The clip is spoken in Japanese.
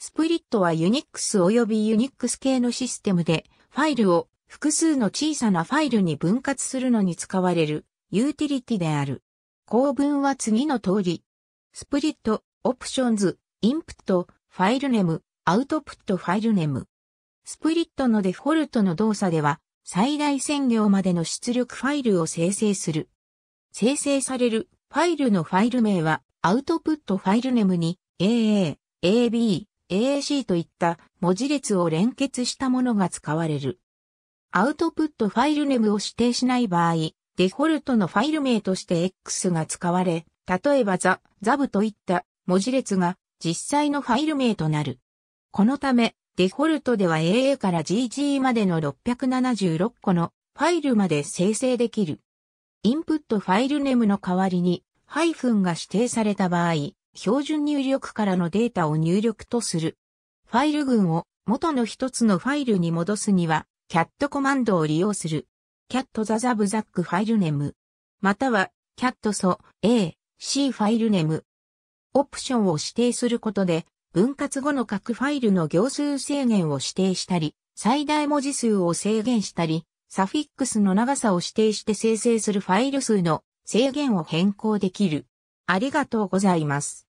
split は Unix 及び Unix 系のシステムで、ファイルを複数の小さなファイルに分割するのに使われるユーティリティである。構文は次の通り。 split、options、input、filename、output filename。 split のデフォルトの動作では、最大1000行までの出力ファイルを生成する。生成されるファイルのファイル名は、 output filename に、AA、AB、AAC といった文字列を連結したものが使われる。アウトプットファイルネムを指定しない場合、デフォルトのファイル名として X が使われ、例えばザ、ザブといった文字列が実際のファイル名となる。このため、デフォルトでは AA から GG までの676個のファイルまで生成できる。インプットファイルネムの代わりに、ハイフンが指定された場合、標準入力からのデータを入力とする。ファイル群を元の一つのファイルに戻すには、cat コマンドを利用する。cat the zab zack ファイルネーム。または、cat so a, c ファイルネーム。オプションを指定することで、分割後の各ファイルの行数制限を指定したり、最大文字数を制限したり、サフィックスの長さを指定して生成するファイル数の制限を変更できる。ありがとうございます。